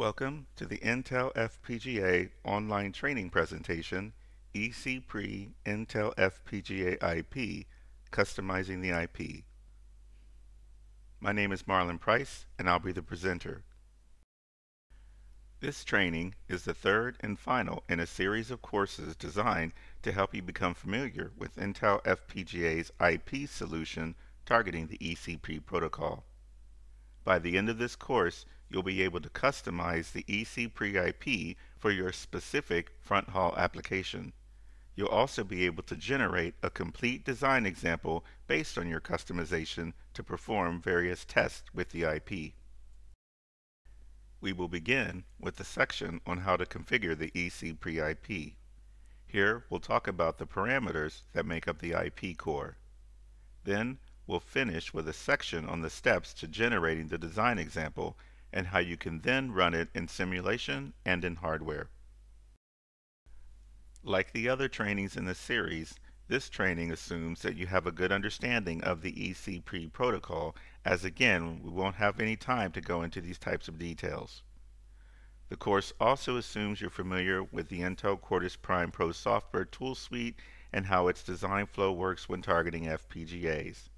Welcome to the Intel FPGA online training presentation, eCPRI Intel FPGA IP, Customizing the IP. My name is Marlon Price and I'll be the presenter. This training is the third and final in a series of courses designed to help you become familiar with Intel FPGA's IP solution targeting the eCPRI protocol. By the end of this course, you'll be able to customize the eCPRI IP for your specific fronthaul application. You'll also be able to generate a complete design example based on your customization to perform various tests with the IP. We will begin with the section on how to configure the eCPRI IP. Here we'll talk about the parameters that make up the IP core. Then we'll finish with a section on the steps to generating the design example and how you can then run it in simulation and in hardware. Like the other trainings in the series, this training assumes that you have a good understanding of the ECP protocol as again we won't have any time to go into these types of details. The course also assumes you're familiar with the Intel Quartus Prime Pro software tool suite and how its design flow works when targeting FPGAs.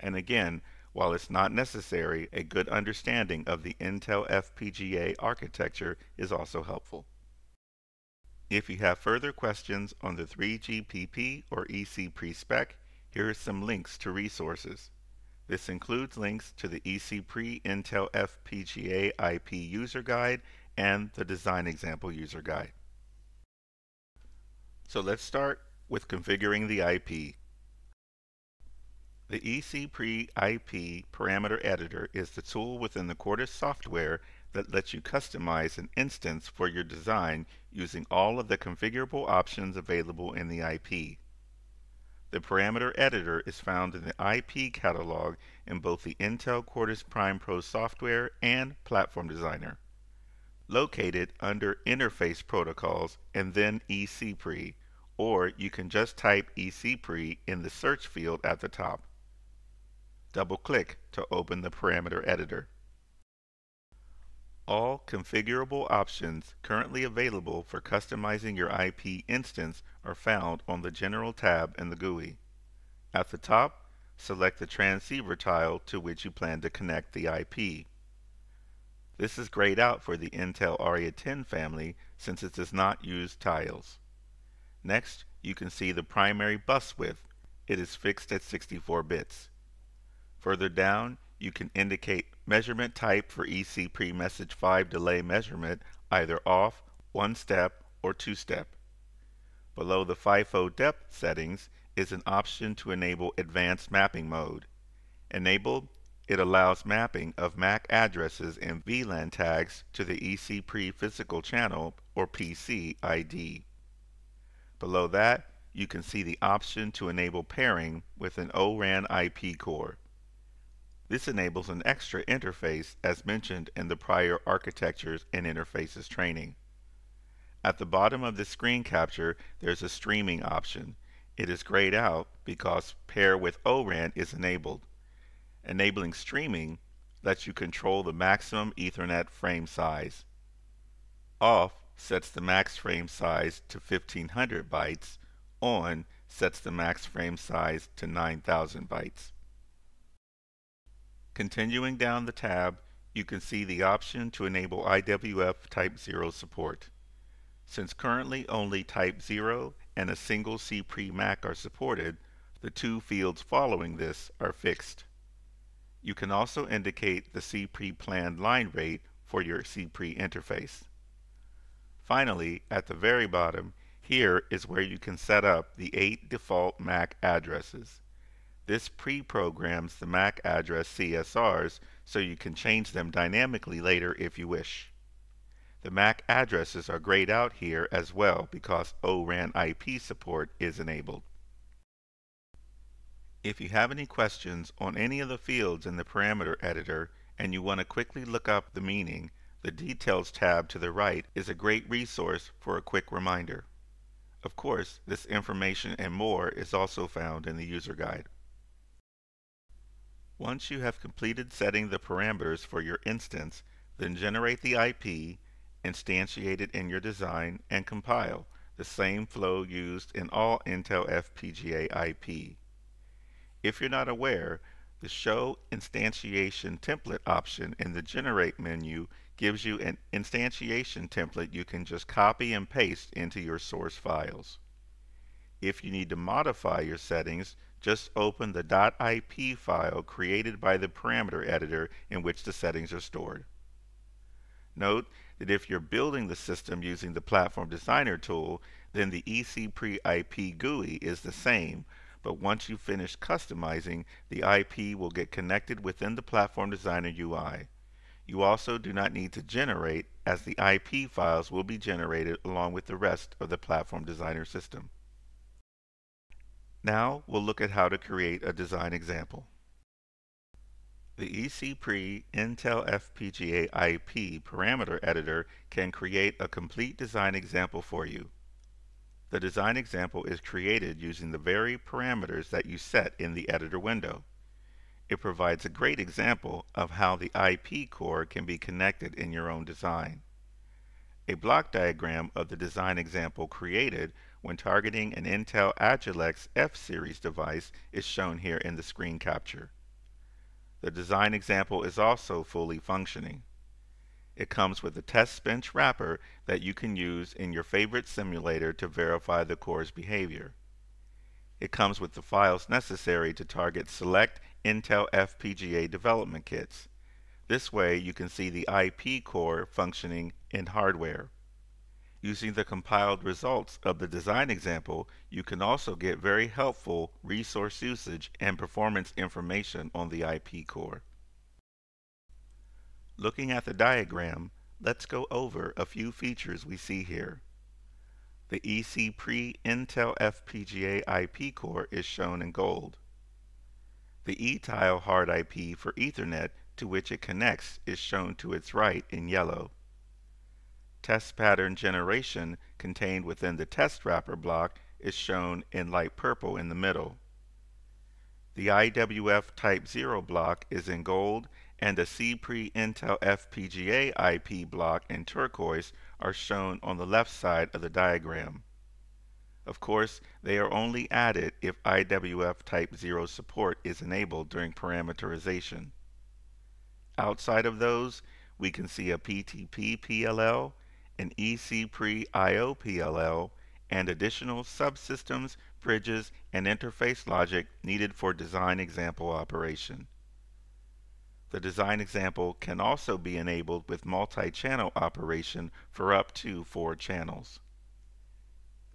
And again, while it's not necessary, a good understanding of the Intel FPGA architecture is also helpful. If you have further questions on the 3GPP or eCPRI spec, here are some links to resources. This includes links to the eCPRI Intel FPGA IP user guide and the design example user guide. So let's start with configuring the IP. The eCPRI IP Parameter Editor is the tool within the Quartus software that lets you customize an instance for your design using all of the configurable options available in the IP. The parameter editor is found in the IP catalog in both the Intel Quartus Prime Pro software and Platform Designer. Located under Interface Protocols and then eCPRI, or you can just type eCPRI in the search field at the top. Double-click to open the parameter editor. All configurable options currently available for customizing your IP instance are found on the General tab in the GUI. At the top, select the transceiver tile to which you plan to connect the IP. This is grayed out for the Intel Arria 10 family since it does not use tiles. Next, you can see the primary bus width. It is fixed at 64 bits. Further down, you can indicate measurement type for eCPRI message 5 delay measurement either off, one step, or two step. Below the FIFO depth settings is an option to enable advanced mapping mode. Enabled, it allows mapping of MAC addresses and VLAN tags to the eCPRI physical channel or PC ID. Below that, you can see the option to enable pairing with an ORAN IP core. This enables an extra interface as mentioned in the prior architectures and interfaces training. At the bottom of the screen capture, there's a streaming option. It is grayed out because pair with ORAN is enabled. Enabling streaming lets you control the maximum Ethernet frame size. Off sets the max frame size to 1500 bytes. On sets the max frame size to 9000 bytes. Continuing down the tab, you can see the option to enable IWF Type 0 support. Since currently only Type 0 and a single CPRI MAC are supported, the two fields following this are fixed. You can also indicate the CPRI planned line rate for your CPRI interface. Finally, at the very bottom, here is where you can set up the eight default MAC addresses. This pre-programs the MAC address CSRs so you can change them dynamically later if you wish. The MAC addresses are grayed out here as well because ORAN IP support is enabled. If you have any questions on any of the fields in the parameter editor and you want to quickly look up the meaning, the Details tab to the right is a great resource for a quick reminder. Of course, this information and more is also found in the user guide. Once you have completed setting the parameters for your instance, Then generate the IP, instantiate it in your design, and compile, the same flow used in all Intel FPGA IP. If you're not aware, the Show Instantiation Template option in the Generate menu gives you an instantiation template you can just copy and paste into your source files. If you need to modify your settings, just open the .ip file created by the parameter editor in which the settings are stored. Note that if you're building the system using the Platform Designer tool, then the eCPRI IP GUI is the same, but once you finish customizing, the IP will get connected within the Platform Designer UI. You also do not need to generate, as the IP files will be generated along with the rest of the Platform Designer system. Now we'll look at how to create a design example. The eCPRI Intel FPGA IP parameter editor can create a complete design example for you. The design example is created using the very parameters that you set in the editor window. It provides a great example of how the IP core can be connected in your own design. A block diagram of the design example created when targeting an Intel Agilex F-Series device is shown here in the screen capture. The design example is also fully functioning. It comes with a test bench wrapper that you can use in your favorite simulator to verify the core's behavior. It comes with the files necessary to target select Intel FPGA development kits. This way you can see the IP core functioning in hardware. Using the compiled results of the design example, you can also get very helpful resource usage and performance information on the IP core. Looking at the diagram, let's go over a few features we see here. The eCPRI Intel FPGA IP core is shown in gold. The eTile hard IP for Ethernet to which it connects is shown to its right in yellow. Test pattern generation contained within the test wrapper block is shown in light purple in the middle. The IWF Type 0 block is in gold and the CPRI Intel FPGA IP block in turquoise are shown on the left side of the diagram. Of course, they are only added if IWF Type 0 support is enabled during parameterization. Outside of those, we can see a PTP PLL, an eCPRI IO PLL, and additional subsystems, bridges, and interface logic needed for design example operation. The design example can also be enabled with multi-channel operation for up to four channels.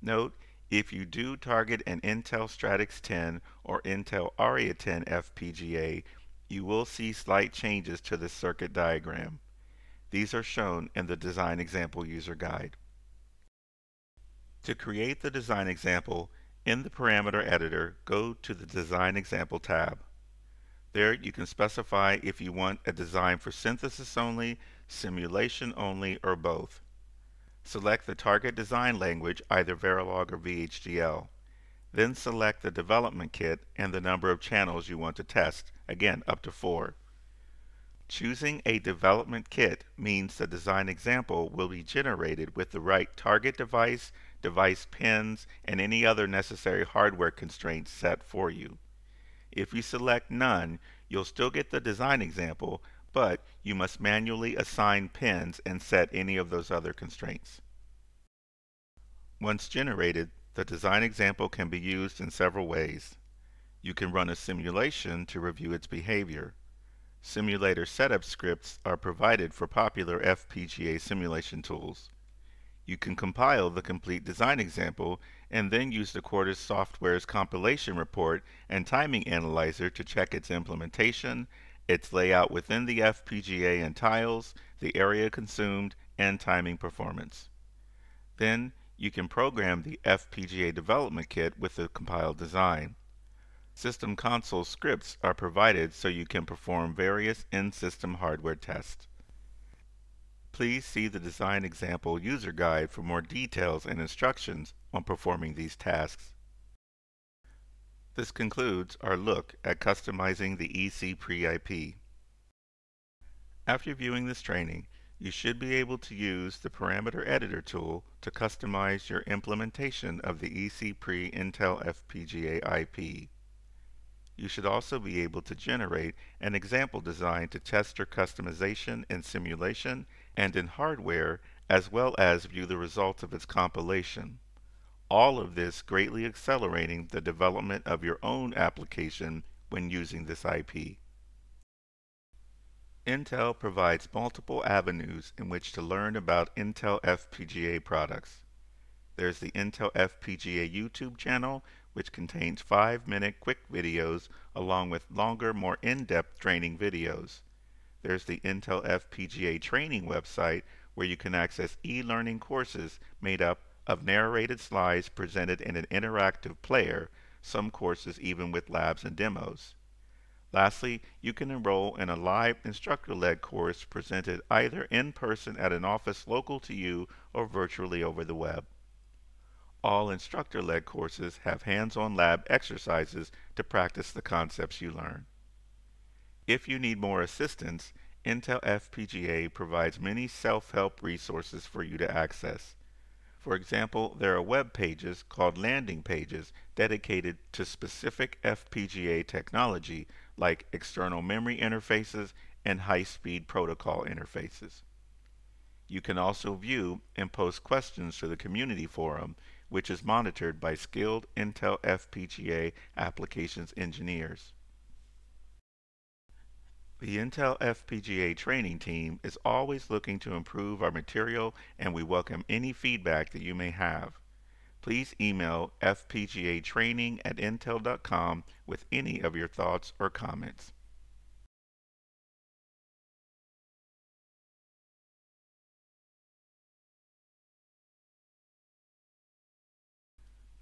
Note, if you do target an Intel Stratix 10 or Intel Arria 10 FPGA, you will see slight changes to the circuit diagram. These are shown in the design example user guide. To create the design example, in the parameter editor, go to the Design Example tab. There you can specify if you want a design for synthesis only, simulation only, or both. Select the target design language, either Verilog or VHDL. Then select the development kit and the number of channels you want to test, again up to four. Choosing a development kit means the design example will be generated with the right target device, device pins, and any other necessary hardware constraints set for you. If you select none, you'll still get the design example, but you must manually assign pins and set any of those other constraints. Once generated, the design example can be used in several ways. You can run a simulation to review its behavior. Simulator setup scripts are provided for popular FPGA simulation tools. You can compile the complete design example and then use the Quartus software's compilation report and timing analyzer to check its implementation, its layout within the FPGA and tiles, the area consumed, and timing performance. Then you can program the FPGA development kit with the compiled design. System console scripts are provided so you can perform various in-system hardware tests. Please see the design example user guide for more details and instructions on performing these tasks. This concludes our look at customizing the eCPRI IP. After viewing this training, you should be able to use the Parameter Editor tool to customize your implementation of the eCPRI Intel FPGA IP. You should also be able to generate an example design to test your customization in simulation and in hardware as well as view the results of its compilation. All of this greatly accelerating the development of your own application when using this IP. Intel provides multiple avenues in which to learn about Intel FPGA products. There's the Intel FPGA YouTube channel, which contains 5-minute quick videos along with longer, more in-depth training videos. There's the Intel FPGA training website, where you can access e-learning courses made up of narrated slides presented in an interactive player, some courses even with labs and demos. Lastly, you can enroll in a live instructor-led course presented either in person at an office local to you or virtually over the web. All instructor-led courses have hands-on lab exercises to practice the concepts you learn. If you need more assistance, Intel FPGA provides many self-help resources for you to access. For example, there are web pages called landing pages dedicated to specific FPGA technology like external memory interfaces and high-speed protocol interfaces. You can also view and post questions to the community forum, which is monitored by skilled Intel FPGA applications engineers. The Intel FPGA training team is always looking to improve our material and we welcome any feedback that you may have. Please email fpgatraining at intel.com with any of your thoughts or comments.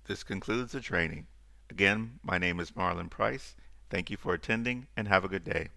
This concludes the training. Again, my name is Marlon Price. Thank you for attending and have a good day.